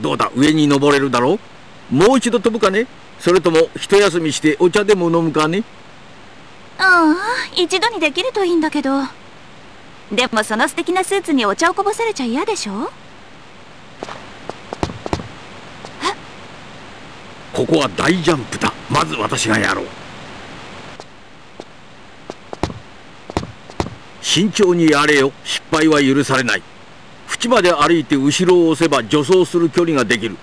どうだ？上に登れるだろう？もう一度飛ぶかね？それとも一休みしてお茶でも飲むかね？ああ一度にできるといいんだけど。でもその素敵なスーツにお茶をこぼされちゃ嫌でしょ？ここは大ジャンプだ。まず私がやろう。慎重にやれよ。失敗は許されない。縁まで歩いて後ろを押せば助走する距離ができる。